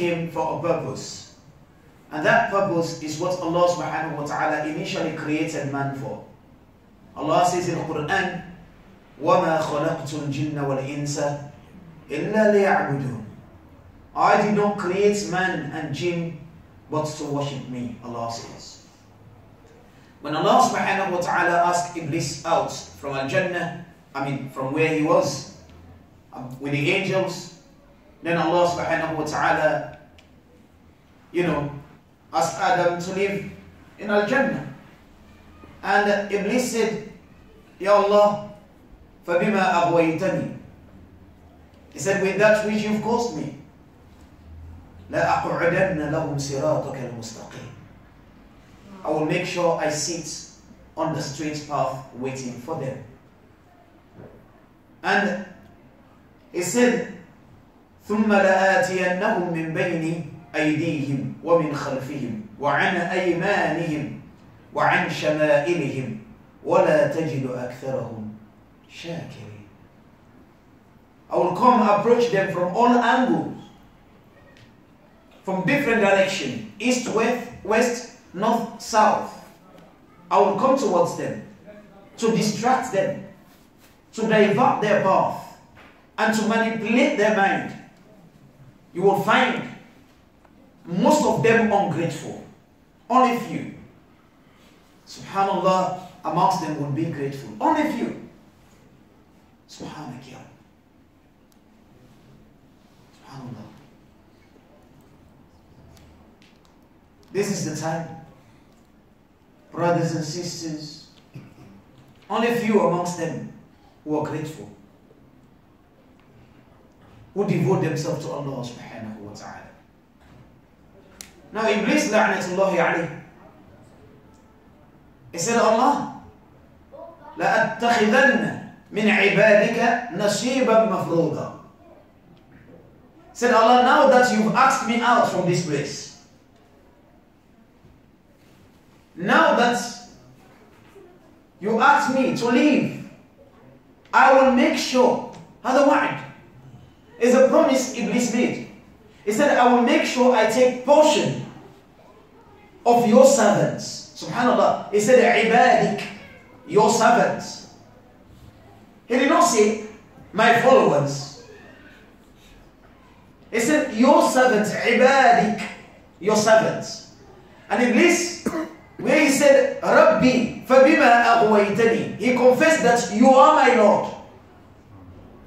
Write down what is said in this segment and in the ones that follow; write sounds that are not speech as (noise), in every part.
came for a purpose. And that purpose is what Allah subhanahu wa ta'ala initially created man for. Allah says in the Quran, وَمَا خَلَقْتُ الْجِنَّ وَالْإِنسَ إِلَّا لِيَعْبُدُونَ I did not create man and jinn but to worship me, Allah says. When Allah subhanahu wa ta'ala asked Iblis out from Al-Jannah, I mean from where he was, um, with the angels, then Allah subhanahu wa ta'ala, you know, asked Adam to live in Al-Jannah. And Iblis said, Ya Allah, فَبِمَا أَغْوَيْتَنِي He said, with that which you've caused me, لَأَقْعُدَنَّ لَهُمْ صِرَاطَكَ الْمُسْتَقِيمِ I will make sure I sit on the straight path waiting for them. And he said, ثم لآتينهم من بين أيديهم ومن خلفهم وعن أيمانهم وعن شمائلهم ولا تجد أكثرهم شاكرين I will come approach them from all angles, from different directions, east, west, west, north, south. I will come towards them to distract them, to divert their path, and to manipulate their mind. You will find most of them ungrateful. Only few. Subhanallah, amongst them will be grateful. Only few. Subhanak. Subhanallah. This is the time. Brothers and sisters, only few amongst them who are grateful, who devote themselves to Allah subhanahu wa ta'ala. Now Iblis la'natullahi alayhi, he said, Allah, لَأَتَّخِذَنَّ مِنْ عِبَادِكَ نَصِيبًا مَفْرُوضًا said, Allah, now that you've asked me out from this place, now that you asked me to leave, I will make sure. هذا وعد is a promise Iblis made. He said, I will make sure I take portion of your servants. Subhanallah. He said, ibadik, your servants. He did not say, my followers. He said, your servants, ibadik, your servants. And Iblis, where he said, Rabbi, فَبِمَا أَغْوَيْتَنِي He confessed that you are my Lord.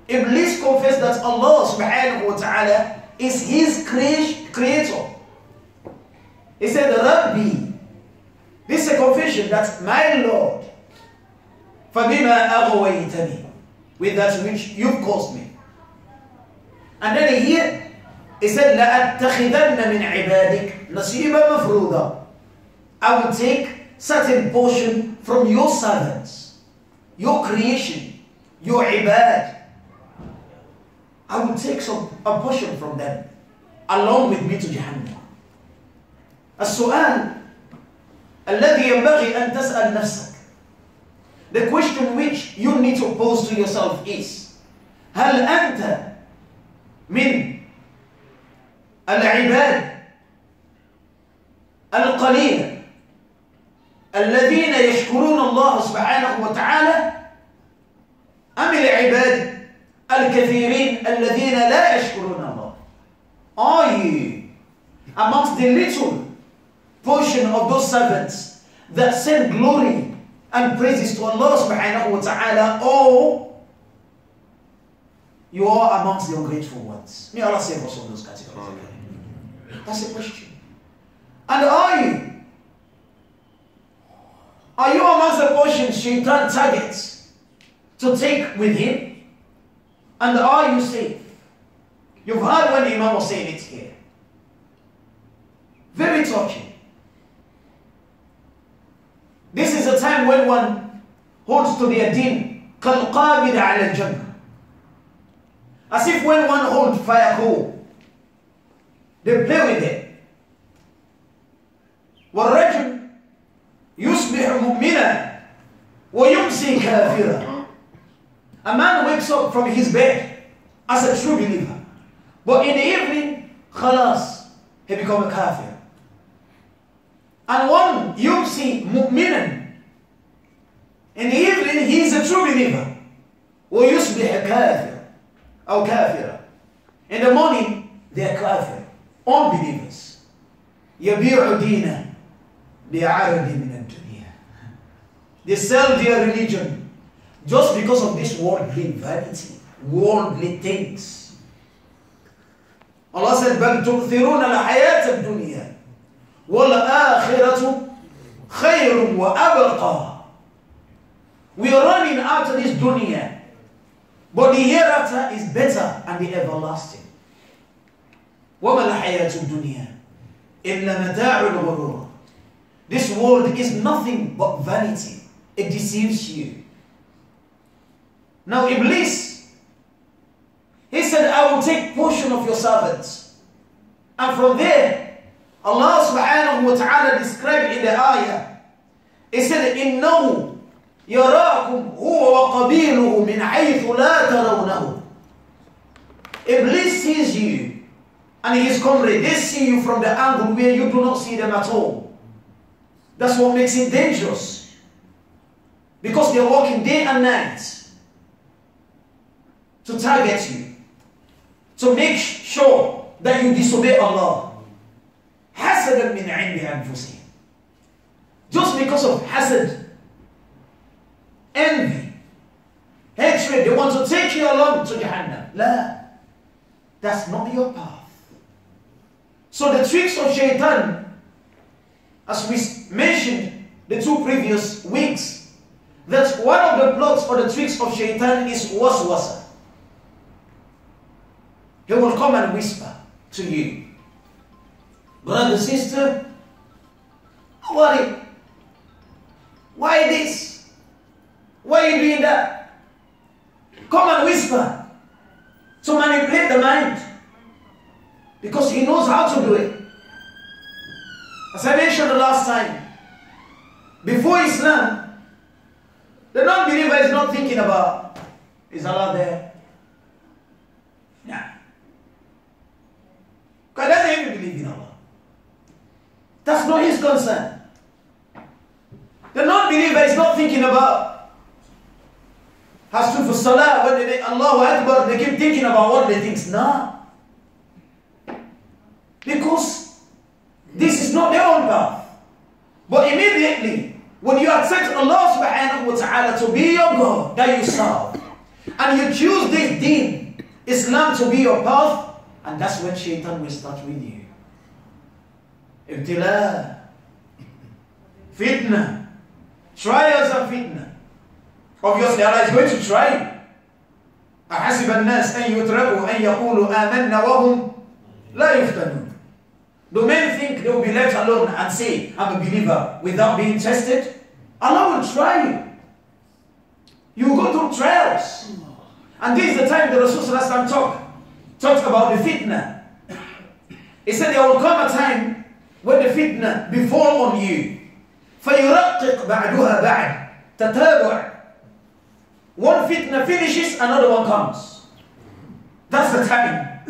Iblis confessed that Allah subhanahu wa ta'ala is his creator. He said, Rabbi. This is a confession that my Lord, فَبِمَا أَغْوَيْتَنِي With that which you've caused me. And then here, he said, لَأَتَّخِذَنَّ مِنْ عِبَادِكَ نَصِيبًا مَفْرُوضًا I will take certain portion from your servants, your creation, your ibad. I will take some a portion from them along with me to Jahannam. السؤال الذي ينبغي أن تسأل نفسك The question which you need to pose to yourself is هل أنت من العباد القليل الذين يشكرون الله سبحانه وتعالى أم العباد الكثيرين الذين لا يشكرون الله Are you amongst the little portion of those servants that send glory and praises to Allah subhanahu wa ta'ala or you are amongst the ungrateful ones? May Allah save us from those categories. That's the question. And are you? Are you amongst the portions shaitan targets to take with him? And are you safe? You've heard when Imam was saying it here. Very touching. This is a time when one holds to their deen كالقابض على الجنة as if when one holds fire coal they play with it والرجل يصبح مؤمنا ويمسي كافرا A man wakes up from his bed as a true believer. But in the evening, khalas, he become a kafir. And one yumsi mu'minan. In the evening, he is a true believer. ويصبح كافر أو كافرا. In the morning, they are kafir, unbelievers. يبيع دينه بعرض من الدنيا. They sell their religion just because of this worldly vanity, worldly things. Allah said, بل تؤثرون الحياة الدنيا والآخرة خير وأبقى. We are running after this dunya, but the hereafter is better and the everlasting. وما الحياة الدنيا إلا متاع الغرور. This world is nothing but vanity. It deceives you. Now Iblis, he said, I will take portion of your servants. And from there, Allah subhanahu wa ta'ala described in the ayah, he said, إِنَّهُ يَرَاكُمْ هُوَ وَقَبِيلُهُ مِنْ حَيْثُ لَا تَرَوْنَهُ Iblis sees you and his comrade, they see you from the angle where you do not see them at all. That's what makes it dangerous. Because they're working day and night to target you, to make sure that you disobey Allah. حسدا من عند أنفسهم. Just because of hasad, envy, hatred, they want to take you along to Jahannam. La. That's not your path. So the tricks of shaitan, as we mentioned the two previous weeks, that one of the plots or the tricks of shaitan is waswasa. He will come and whisper to you, brother, sister, don't worry. Why this? Why are you doing that? Come and whisper to manipulate the mind because he knows how to do it. As I mentioned the last time, before Islam, the non-believer is not thinking about, is Allah there? Nah. Because doesn't even believe in Allah. That's not his concern. The non-believer is not thinking about has to for salah when they Allahu Akbar, they keep thinking about what they think. Nah. Because this is not their own path. But immediately, when you accept Allah subhanahu wa ta'ala to be your God that you serve, and you choose this deen, Islam to be your path, and that's when shaitan will start with you. Ibtila, (laughs) fitna, trials and fitna. Obviously Allah is going to try you. أحسب الناس أن يتركوا أن يقولوا آمنا وهم لا يفتنون Do men think they will be left alone and say, I'm a believer without being tested? Allah will try you. You will go through trials. And this is the time the Rasul talked, talked about the fitna. He said there will come a time when the fitna befall on you. فيرقق بعدها بعد تتابع One fitna finishes, another one comes. That's the time.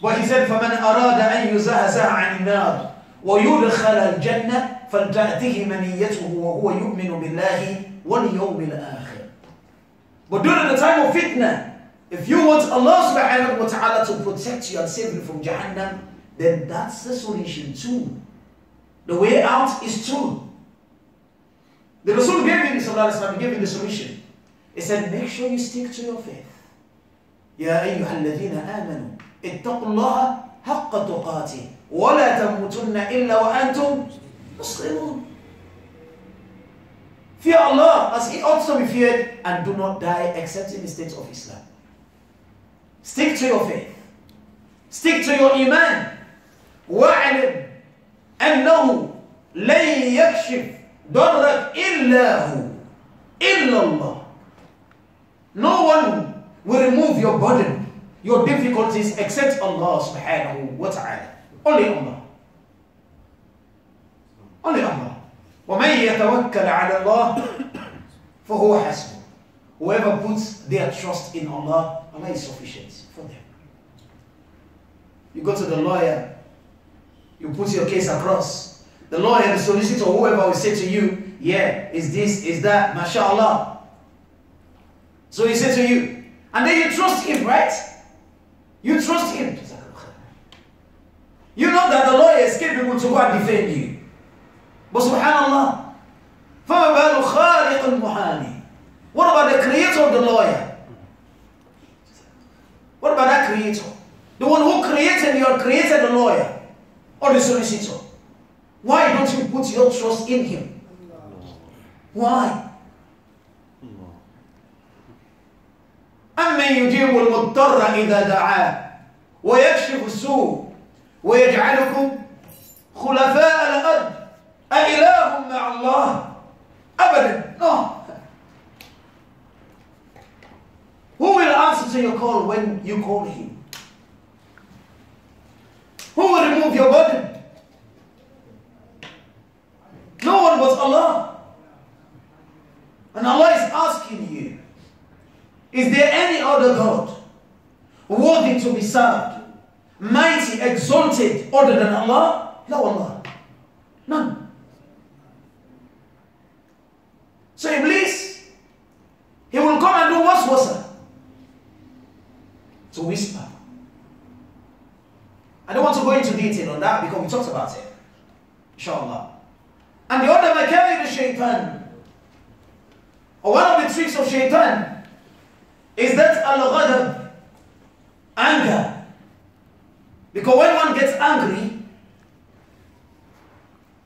But he said, فَمَنْ أَرَادَ أَنْ يُزَهَزَهَ عَنِ النَّارِ وَيُدْخَلَ الْجَنَّةِ فَلْتَأْتِهِ مَنِيَّتُهُ وَهُوَ يُؤْمِنُ بِاللَّهِ وَالْيَوْمِ الْآخِرِ But during the time of fitna, if you want Allah subhanahu wa ta'ala to protect you and save you from Jahannam, then that's the solution too. The way out is true. The Rasul gave him, sallallahu gave him the solution. He said, make sure you stick to your faith. يا أيها الذين آمنوا اتقوا الله حق تقاته ولا تموتن إلا وأنتم مسلمون Fear Allah as He ought to be feared and do not die except in the state of Islam. Stick to your faith. Stick to your iman. واعلم أنه لن يكشف ضرك إلا هو إلا الله No one will remove your burden, your difficulties except Allah subhanahu wa ta'ala. Only Allah. Only Allah. وَمَنْ يَتَوَكَّلْ عَلَى اللَّهِ فَهُوَ حَسْبُهُ Whoever puts their trust in Allah, Allah is sufficient for them. You go to the lawyer, you put your case across. The lawyer, the solicitor, whoever will say to you, yeah, is this, is that, mashallah. So he says to you, and then you trust him, right? You trust him. You know that the lawyer is capable to go and defend you. But subhanallah, what about the creator of the lawyer? What about that creator? The one who created you created the lawyer or the solicitor. Why don't you put your trust in him? Why? أمن يجيب المضطر إذا دعاه ويكشف السوء ويجعلكم خلفاء الأرض أإله مع الله أبدا no Who will answer to your call when you call him? Who will remove your burden? No one but Allah. And Allah is asking you, is there any other God worthy to be served, mighty, exalted, other than Allah? No Allah. None. So Iblis, he will come and do what's waswasa To whisper. I don't want to go into detail on that because we talked about it. Inshallah. And the other makaid of shaitan, or one of the tricks of shaitan, is that al-ghadab, anger. Because when one gets angry,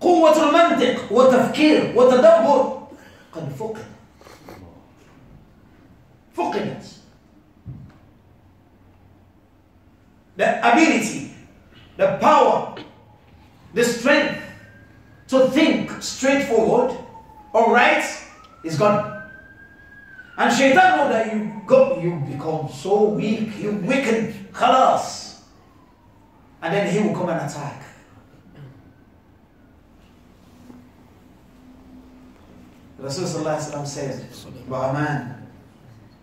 قوة المنطق والتفكير والتدبر قد فقد فقدت the ability the power the strength to think straightforward or right is gone. And shaitan know that you go you become so weak you weaken khalas. And then he will come and attack. Rasulullah said man,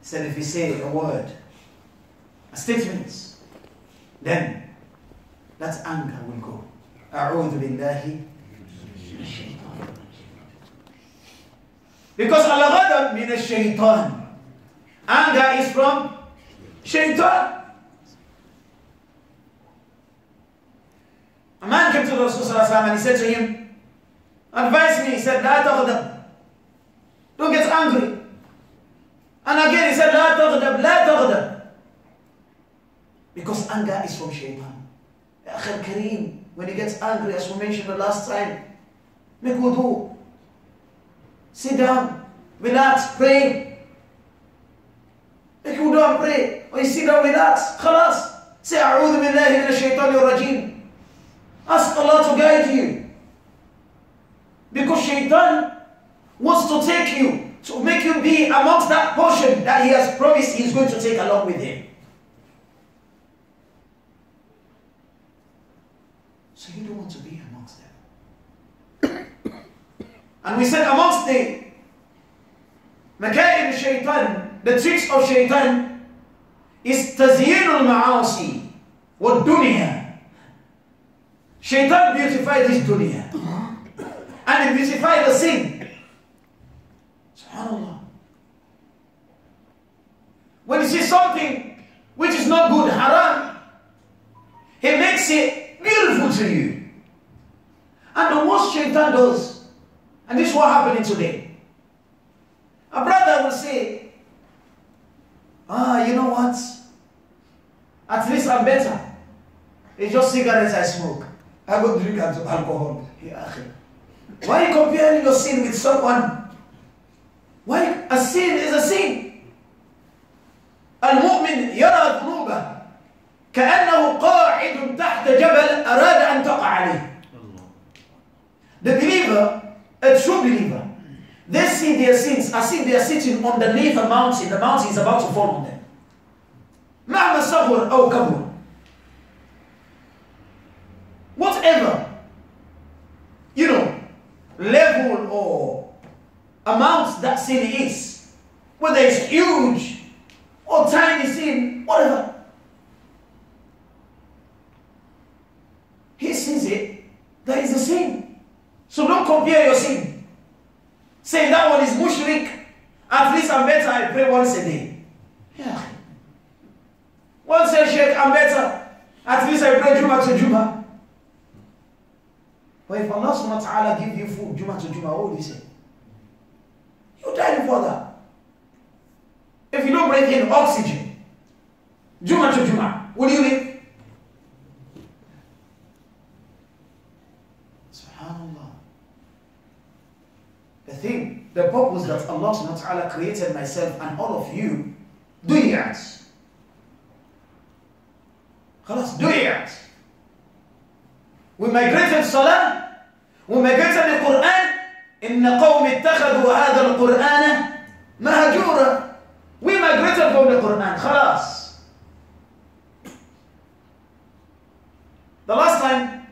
said if you say a word, a statement, then that anger will go. أعوذ بالله Because al-ghadab min shaitan Anger is from shaitan. A man came to the Rasul and he said to him, advise me. He said, لا تغضب don't get angry. And again he said, لا تغضب, لا تغضب. Because anger is from shaitan. Akhir Kareem, when he gets angry, as we mentioned the last time, make wudu. Sit down. Relax. Pray. Make wudu and pray. or you sit down, relax. Khalas. Say, A'udhu billahi min shaitan rajim. Ask Allah to guide you. Because shaitan wants to take you, to make you be amongst that portion that he has promised he's going to take along with him. So you don't want to be amongst them. (coughs) and we said amongst the Makaib shaitan, the tricks of shaitan, is تزيين المعاصي والدنيا. Shaitan beautified this dunya. And he beautified the sin. SubhanAllah. When you see something which is not good, haram, he makes it Beautiful to you. And the worst Shaitan does, and this is what happening today. A brother will say, Ah, you know what? At least I'm better. It's just cigarettes I smoke. I go drink alcohol. Why are you comparing your sin with someone? Why? A sin is a sin. Al-mu'min a dhunuba كأنه قاعد تحت جبل أراد أن تقع عليه. The believer, a true believer, they see their sins as if they are sitting underneath a mountain. The mountain is about to fall on them. مهما صغر أو كبر. Whatever, you know, level or amount that sin is, whether it's huge or tiny sin, whatever. Compare your sin. Say that one is mushrik. At least I'm better, I pray once a day. Yeah. One says, Sheikh, I'm better. At least I pray Juma to Juma. But if Allah subhanahu wa ta'ala give you food Juma to Juma, what will you say? You die before that. If you don't breathe in oxygen, Juma to Juma, will you live? The thing, the purpose that Allah subhanahu wa ta'ala created myself and all of you, do it. خلاص do it. We migrated Salah, we migrated the Quran, إن قوم اتخذوا هذا القرآن مهجورا. We migrated from the Quran, خلاص. The last time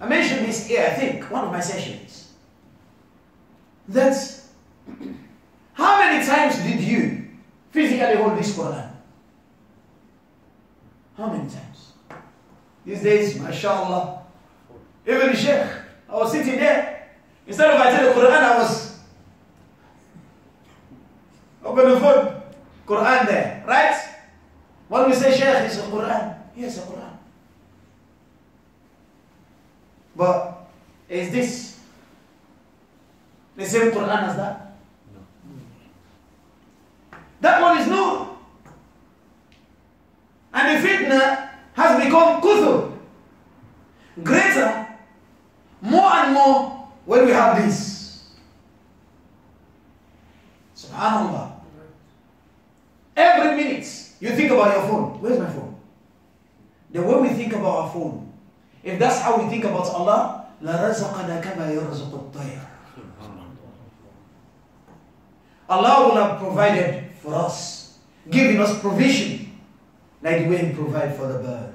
I mentioned this here, I think, one of my sessions, that how many times did you physically hold this Quran? How many times? These days, mashallah, even Sheikh, I was sitting there, instead of I tell the Quran, I was open the phone, Quran there, right? When we say Sheikh, it's a Quran. Yes, a Quran. But is this the same Quran as that? That one is Nur. And the fitna has become kuthur. Greater, more and more when we have this. Subhanallah. Every minute you think about your phone. Where's my phone? The way we think about our phone, if that's how we think about Allah, لَرَزَقَنَا كَمَا يَرْزُقُ الطَّيْرَ Allah will have provided for us, giving us provision, like the way He provided for the bird.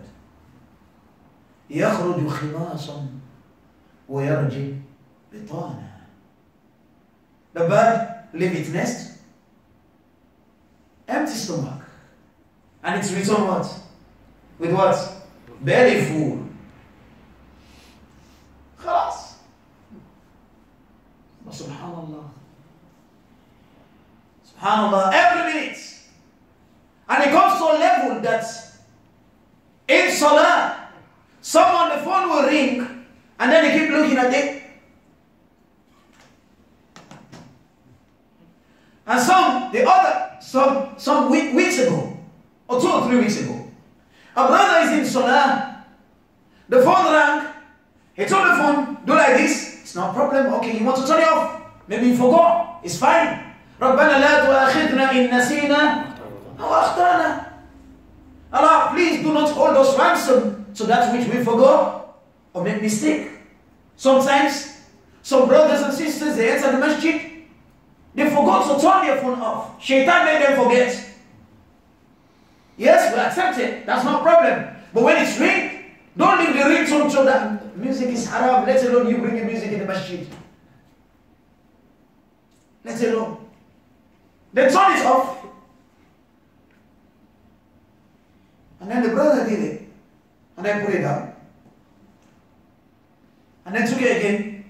يخرج خماصا ويرجع بطانا The bird leave its nest, empty stomach, and it's return what? With what? Belly full. خلاص. Subhanallah. Subhanallah, every minute. And it comes to a level that in Salah, someone, the phone will ring, and then they keep looking at it. And some, the other, some, some week, weeks ago, or two or three weeks ago, a brother is in Salah, the phone rang, he told the phone, do like this, it's no problem, okay, you want to turn it off, maybe you forgot, it's fine. ربنا لا تؤاخذنا إن نسينا أو أخطأنا Allah, please do not hold us ransom to that which we forgot or make mistake. Sometimes, some brothers and sisters, they enter the masjid, they forgot to turn their phone off. Shaitan made them forget. Yes, we accept it. That's no problem. But when it's ring, don't leave the ringtone so that music is haram, let alone you bring the music in the masjid. Let alone. They turn it off. And then the brother did it. And I put it down. And then took it again.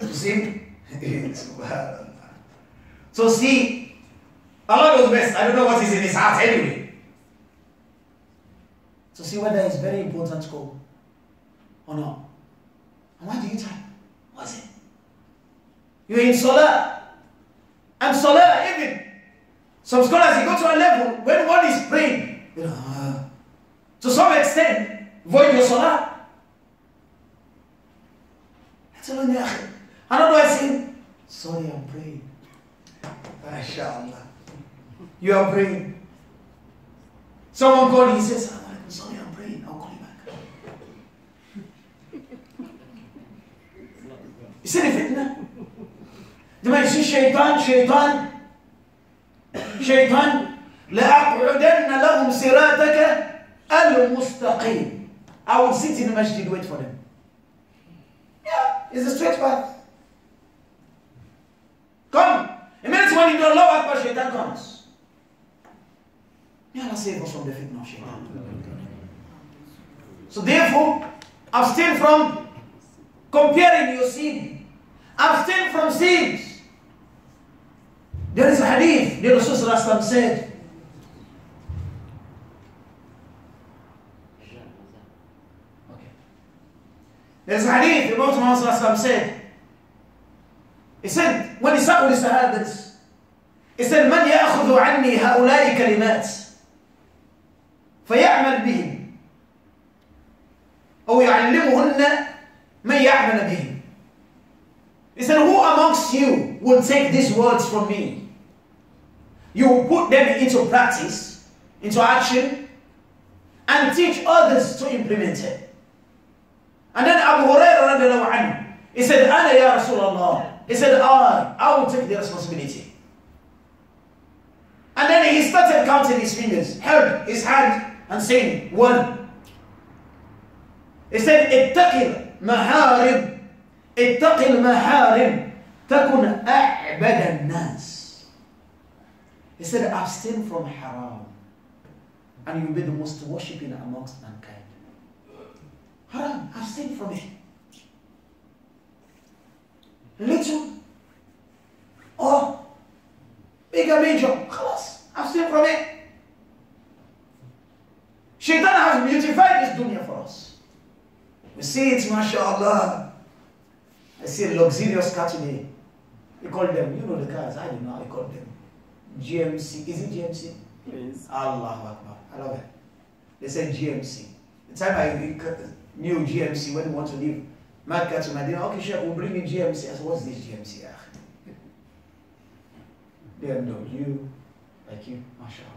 You see? (laughs) so see, Allah knows best. I don't know what is in his heart anyway. So see whether it's very important goal or not. And why do you type? What's it? You're in Salah. And Salah, even some scholars, you go to a level when one is praying, you know, uh, to some extent, void your Salah. Another I say, sorry, I'm praying. MashaAllah. You are praying. Someone called, he says, I'm sorry, I'm praying. I'll call you back. You see the fitna? لما يصير شيطان شيطان شيطان لأقعدن لهم صراطك المستقيم I will sit in the masjid wait for them yeah it's a straight path come immediately when you do Allah Akbar shaitan comes may Allah save us from the fitna of shaitan so therefore abstain from comparing your sin. Abstain from sins. There is a hadith, the Rasul said, Okay. There's a hadith, the Prophet Muhammad said, he said, when he sat with the Sahabas, he said, من يأخذ عني هؤلاء كلمات فيعمل بهم أو يعلمهن من يعمل بهم He said, who amongst you will take these words from me? You will put them into practice, into action, and teach others to implement it. And then Abu Hurairah, he said, Ana ya Rasulullah. He said, I, I will take the responsibility. And then he started counting his fingers, held his hand and saying, one. He said, اتقل محارم اتق المحارم تكن أعبد الناس he said, abstain from haram, and you'll be the most worshipping amongst mankind. Haram, abstain from it. Little or bigger major, class, abstain from it. Shaitan has beautified this dunya for us. We see it, mashallah. I see a luxurious car today. We call them, you know the cars, I do not, I call them GMC, is it GMC? Please. Allah Akbar. I love it. They said GMC. The time I knew GMC when we want to leave Mecca to Medina, okay, sure, we'll bring in GMC. I said, what's this GMC? BMW, like you, mashallah.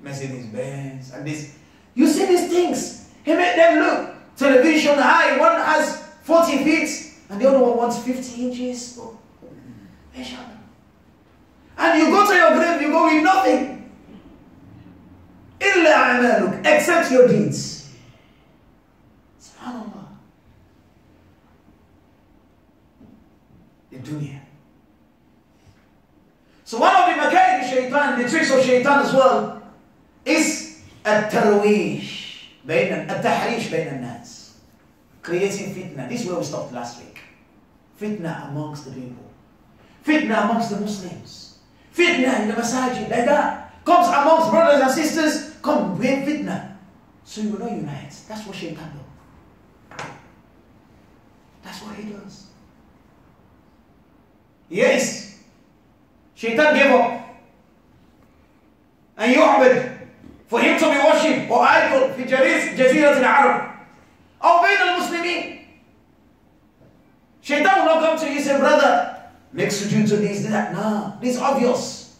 Mercedes Benz, and this. You see these things. He made them look television high. One has 40 feet, and the other one wants 50 inches. Oh, and you go to your grave, you go with nothing. Except your deeds. SubhanAllah. The dunya. So one of the makaid shaitan, the tricks of shaitan as well, is الترويش بين التحريش بين الناس creating fitna. This is where we stopped last week. Fitna amongst the people. Fitna amongst the Muslims. Fitna in the masajid, like that. Comes amongst brothers and sisters, come bring fitna. So you will not unite. That's what shaitan does. That's what he does. Yes. Shaitan gave up. And يعبد for him to be worshipped or idol في جزيرة العرب أو بين المسلمين Shaitan will not come to you and say, brother, make sujood to this, that. Nah, this is obvious.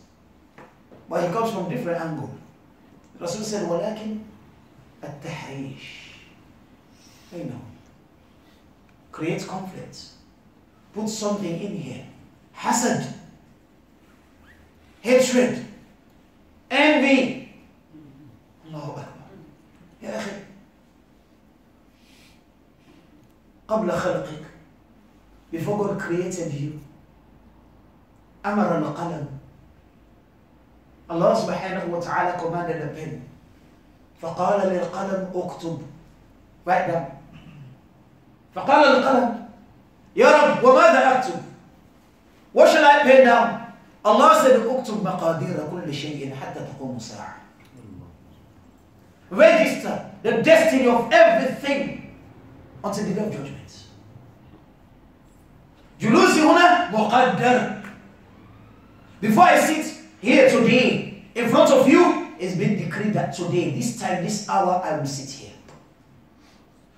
But he comes from different angle. Rasul said, ولكن التحريش. You know, create conflict. Put something in here. Hasad. Hatred. Envy. Allahu Akbar. يا أخي قبل خلقك before God created you أمر القلم الله سبحانه وتعالى كمان لبن فقال للقلم اكتب. فأدم فقال للقلم يا رب وماذا أكتب؟ وش لبن الله سيد اكتب مقادير كل شيء حتى تقوم الساعة. Register the destiny of everything until the day of judgment. جلوسي هنا مقدر. Before I sit here today in front of you, it's been decreed that today, this time, this hour, I will sit here.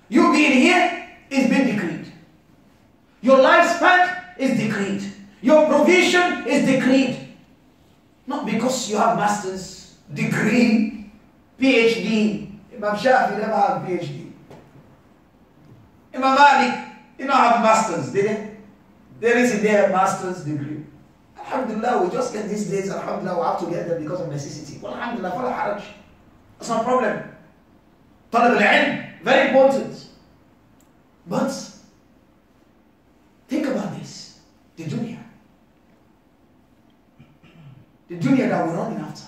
You being here is been decreed. Your lifespan is decreed. Your provision is decreed. Not because you have master's degree, PhD. Imam Shafi never have a PhD. Imam Malik, you don't have masters, did they? There is their master's degree. Alhamdulillah, we just get these dates, Alhamdulillah, we have to get them because of necessity. Well, Alhamdulillah, the haraj. That's no problem. Talab al very important. But think about this the dunya. The dunya that we're running after.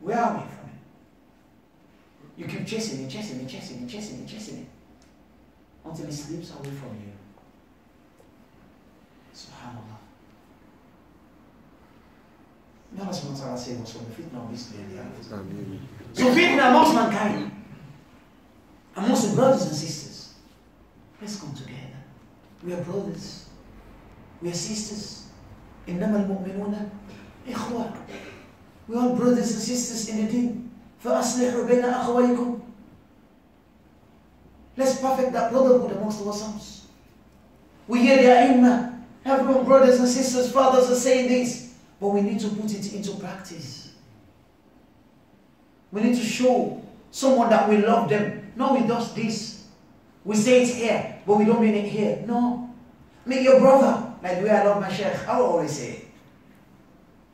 Where are we from? You keep chasing it, chasing it, chasing it, chasing it, chasing it. Until it slips away from you. Subhanallah. May Allah subhanahu wa ta'ala save us from the fitna of this day. Ameen. So fitna amongst mankind, amongst the brothers and sisters. Let's come together. We are brothers. We are sisters. إنما المؤمنون إخوة. We are brothers and sisters in the deen. فأصلحوا بين أخويكم. Let's perfect that brotherhood amongst ourselves. We hear the ai Everyone, brothers and sisters, fathers are saying this. But we need to put it into practice. We need to show someone that we love them. No, we does this. We say it here, but we don't mean it here. No. Make your brother like the way I love my sheikh. I will always say.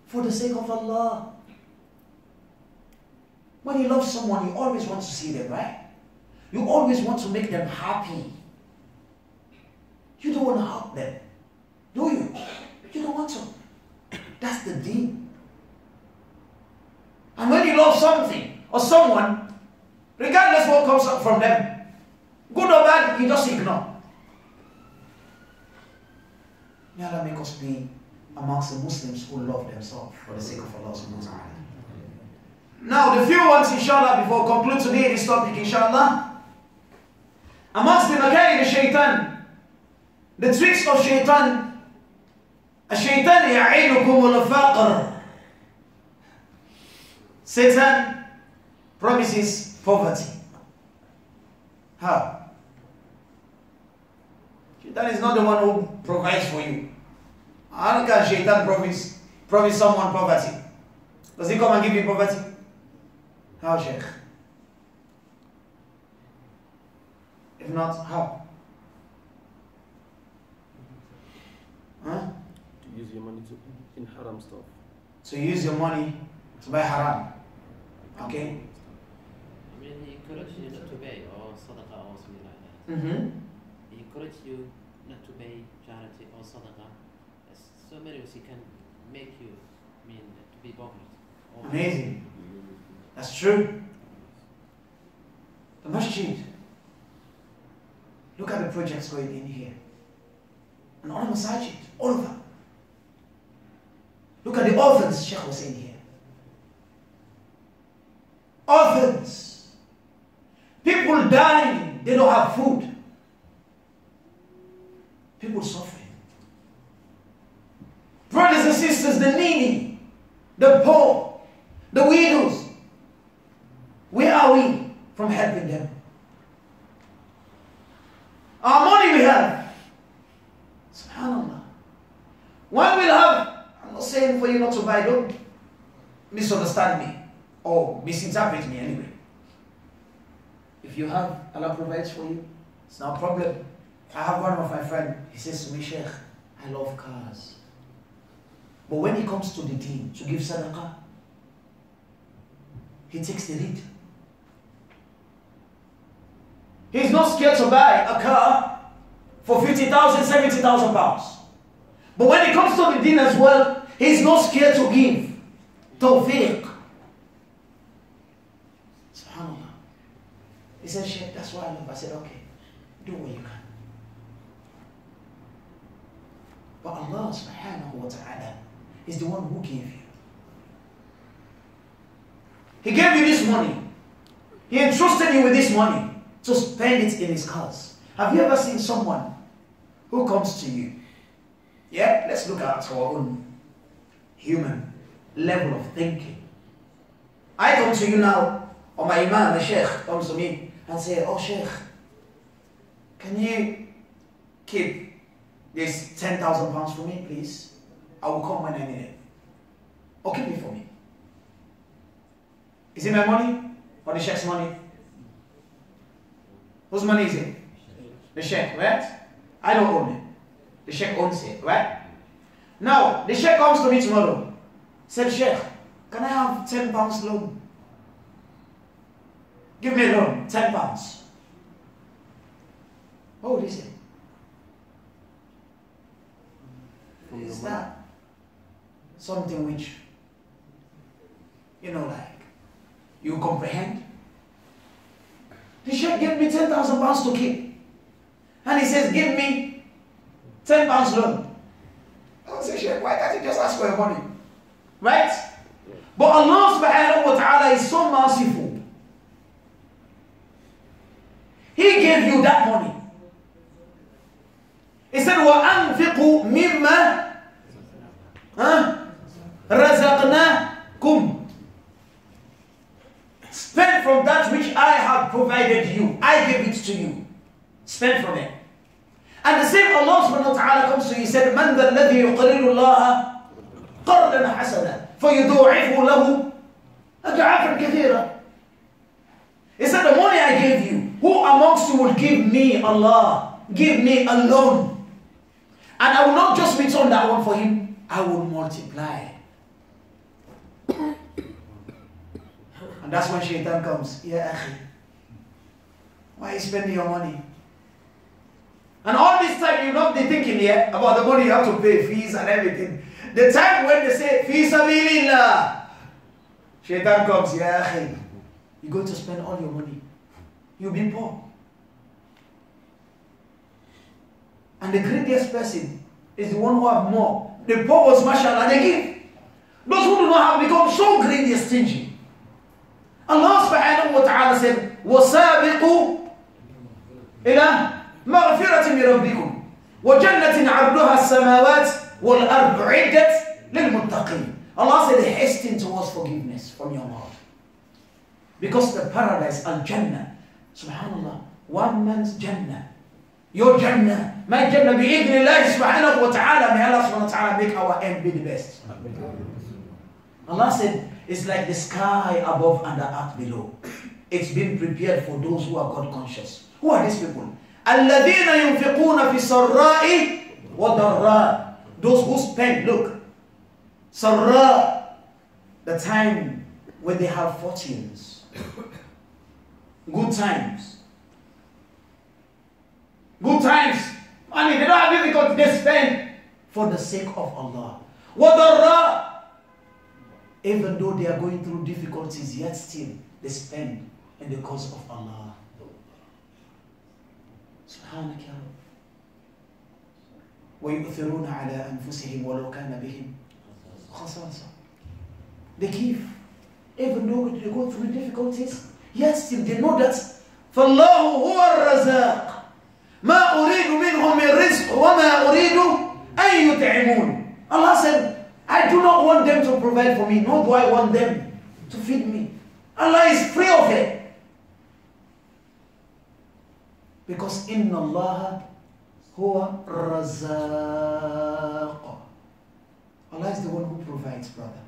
For the sake of Allah. When you love someone, you always want to see them, right? You always want to make them happy. You don't want to hurt them. Do you? You don't want to. That's the deen. And when you love something or someone, regardless what comes up from them, good or bad, you just ignore. May Allah make us be amongst the Muslims who love themselves for the sake of Allah subhanahu wa ta'ala. Now, the few ones, inshallah, before we conclude today this topic, inshallah, amongst the Makai, the shaitan, the tricks of shaitan, الشيطان يعينكم الفقر Satan promises poverty. How? Shaitan is not the one who provides for you. How can Shaitan promise promise someone poverty? Does he come and give you poverty? How, Sheikh? If not, how? Use your money to, in haram stuff. So you use your money to buy haram. Okay? I mean, he encourages you not to pay or sadaqah or something like that. Mm-hmm. He encourages you not to pay charity or sadaqah. There's so many ways he can make you, I mean, to be bothered. Or Amazing. That's true. The masjid. Look at the projects going in here. And all the masajid, all of them. Look at the orphans Sheikh was saying here. Orphans. People dying, they don't have food. People suffering. Brothers and sisters, the needy, the poor, the widows. Where are we from helping them? Our money we have. Subhanallah. One will saying for you not to buy, don't misunderstand me or misinterpret me anyway. If you have, Allah provides for you. It's not a problem. I have one of my friends, he says to me, Sheikh, I love cars. But when it comes to the deen, to give sadaqah, he takes the lead. He's not scared to buy a car for 50,000, 70,000 pounds. But when it comes to the deen as well, he's not scared to give. Tawfiq. SubhanAllah. He said, Sheikh, that's why I love. I said, okay, do what you can. But Allah subhanahu wa ta'ala is the one who gave you. He gave you this money. He entrusted you with this money to spend it in his cause. Have you ever seen someone who comes to you? Yeah, let's look at our own human level of thinking. I come to you now, or my imam, the sheikh, comes to me and say, Oh sheikh, can you keep this 10,000 pounds for me, please? I will come when I need it. Or keep it for me. Is it my money or the sheikh's money? Whose money is it? The sheikh, right? I don't own it. The sheikh owns it, right? Now, the sheikh comes to me tomorrow. Said, Sheikh, can I have 10 pounds loan? Give me a loan, 10 pounds. What would he say? Is that something which, you know, like, you comprehend? The sheikh gave me 10,000 pounds to keep. and he says, Give me 10 pounds loan. I would say, Sheikh, why can't you just ask for your money? Right? But Allah subhanahu wa ta'ala is so merciful. He gave you that money. He said, وَأَنْفِقُوا مِمَّا huh? رَزَقْنَاكُمْ Spend from that which I have provided you. I gave it to you. Spend from it. And the same Allah subhanahu wa ta'ala comes to you, He said, مَنْ ذَا الَّذِي يُقْرِرُ اللَّهَ قَرْضًا حَسَنًا فَيُضُوعِفُ لَهُ أَضْعَافًا كَثِيرًا He said, the money I gave you, who amongst you will give me Allah, give me a loan? And I will not just return that one for him, I will multiply. And that's when shaitan comes. Yeah, akhi. Why are you spending your money? And all this time you not be thinking here about the money you have to pay, fees and everything. The time when they say, Fi sabilillah, shaitan comes, yeah, akhi. You're going to spend all your money. You'll be poor. And the greatest person is the one who have more. The poor was mashallah, they give. Those who do not have become so greedy and stingy. Allah subhanahu wa ta'ala said, وَسَابِقُوا إِلَى مَغْفِرَةٍ مِّن رَبِّكُمْ وَجَنَّةٍ عَرْضُهَا السَّمَاوَاتِ وَالْأَرْضُ عِدَّةٍ لِلْمُتَّقِينَ Allah said, hasten towards forgiveness from your Lord. Because the paradise, Al-Jannah, subhanallah, one man's Jannah, your Jannah, my Jannah, bi'idhnillahi subhanahu wa ta'ala, may Allah subhanahu wa ta'ala make our end be the best. Allah said, it's like the sky above and the earth below. It's been prepared for those who are God conscious. Who are these people? الَّذِينَ يُنْفِقُونَ فِي السَّرَّاءِ وَالضَّرَّاءِ Those who spend, look, sarra, the time when they have fortunes, good times. Good times. I mean, they don't have difficulty, they spend for the sake of Allah. وَضَرَّاءِ even though they are going through difficulties, yet still they spend in the cause of Allah. سبحانك يا رب ويؤثرون على أنفسهم ولو كان بهم خصاصة They give even though they go through difficulties still they know that فالله هو الرزاق ما أريد منهم من رزق وما أريد أن يطعمون Allah said I do not want them to provide for me, nor do I want them to feed me. Allah is free of it. Because inna Allah huwa razaq. Allah is the one who provides, brother.